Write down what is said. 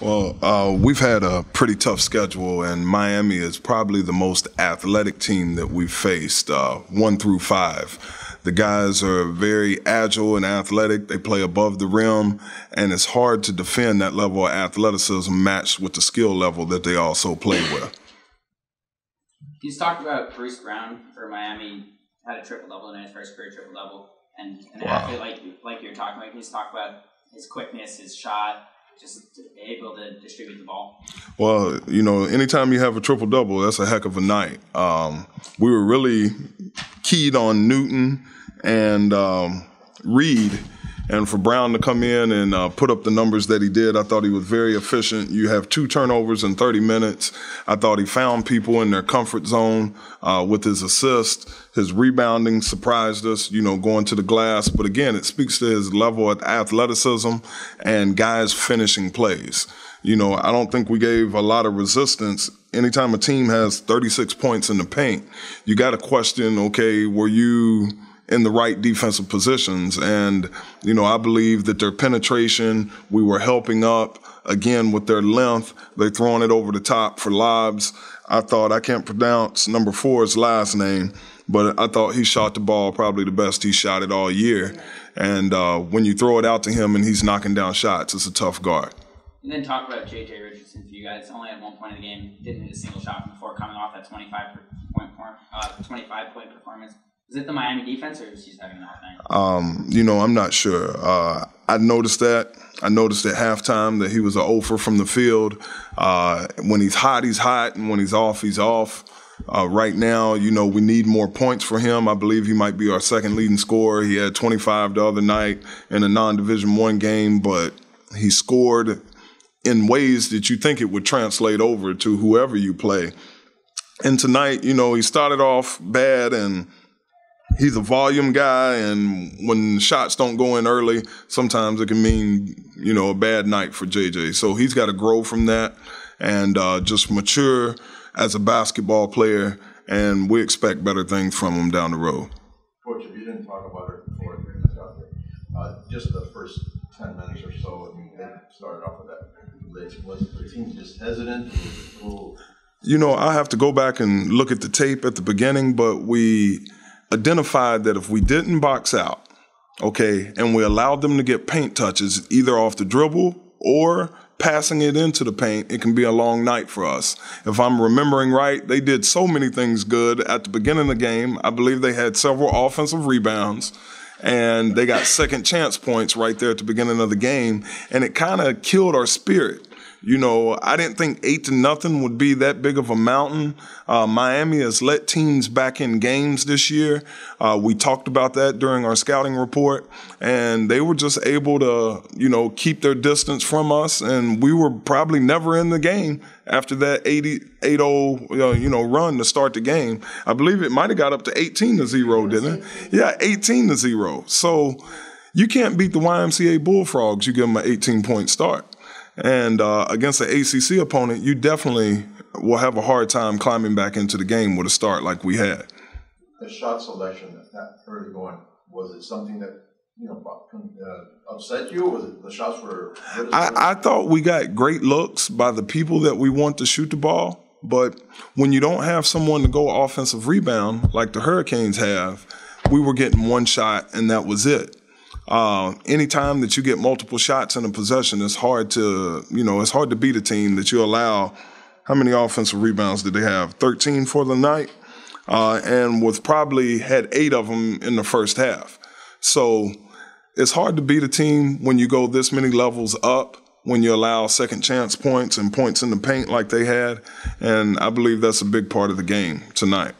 Well, uh, we've had a pretty tough schedule, and Miami is probably the most athletic team that we've faced, uh, one through five. The guys are very agile and athletic. They play above the rim, and it's hard to defend that level of athleticism matched with the skill level that they also play with. You talked about Bruce Brown for Miami had a triple double in his first career triple double, and an wow. athlete like like you're talking about. Can you talk about his quickness, his shot, just able to distribute the ball? Well, you know, anytime you have a triple double, that's a heck of a night. Um, we were really keyed on Newton and um, Reed and for Brown to come in and uh, put up the numbers that he did, I thought he was very efficient. You have two turnovers in 30 minutes. I thought he found people in their comfort zone uh, with his assist. His rebounding surprised us, you know, going to the glass. But again, it speaks to his level of athleticism and guys finishing plays. You know, I don't think we gave a lot of resistance anytime a team has 36 points in the paint, you got to question, okay, were you in the right defensive positions. And, you know, I believe that their penetration, we were helping up again with their length. They're throwing it over the top for lobs. I thought I can't pronounce number four's last name, but I thought he shot the ball probably the best he shot it all year. And uh, when you throw it out to him and he's knocking down shots, it's a tough guard. And then talk about J.J. Richardson for you guys. Only at one point in the game, didn't hit a single shot before coming off that 25 point, uh, 25 point performance. Is it the Miami defense, or is he having an off night? Um, you know, I'm not sure. Uh, I noticed that. I noticed at halftime that he was an offer from the field. Uh, when he's hot, he's hot, and when he's off, he's off. Uh, right now, you know, we need more points for him. I believe he might be our second leading scorer. He had 25 the other night in a non-division one game, but he scored in ways that you think it would translate over to whoever you play. And tonight, you know, he started off bad and – he's a volume guy, and when shots don't go in early, sometimes it can mean you know a bad night for JJ. So he's got to grow from that and uh, just mature as a basketball player, and we expect better things from him down the road. Coach, if you didn't talk about it before, uh, just the first ten minutes or so, I mean, they started off with that. Was the team just hesitant? You know, I have to go back and look at the tape at the beginning, but we identified that if we didn't box out, okay, and we allowed them to get paint touches either off the dribble or passing it into the paint, it can be a long night for us. If I'm remembering right, they did so many things good at the beginning of the game. I believe they had several offensive rebounds and they got second chance points right there at the beginning of the game and it kind of killed our spirit you know, I didn't think eight to nothing would be that big of a mountain. Uh, Miami has let teams back in games this year. Uh, we talked about that during our scouting report, and they were just able to, you know, keep their distance from us. And we were probably never in the game after that 80, 0 uh, you know, run to start the game. I believe it might have got up to 18 to 0, didn't it? Yeah, 18 to 0. So you can't beat the YMCA Bullfrogs. You give them an 18 point start. And uh, against an ACC opponent, you definitely will have a hard time climbing back into the game with a start like we had. The shot selection, that early going, was it something that you know uh, upset you? Was it the shots were? I, I thought we got great looks by the people that we want to shoot the ball, but when you don't have someone to go offensive rebound like the Hurricanes have, we were getting one shot and that was it. Uh, anytime that you get multiple shots in a possession, it's hard to, you know, it's hard to beat a team that you allow. How many offensive rebounds did they have? 13 for the night, uh, and with probably had eight of them in the first half. So it's hard to beat a team when you go this many levels up when you allow second chance points and points in the paint like they had. And I believe that's a big part of the game tonight.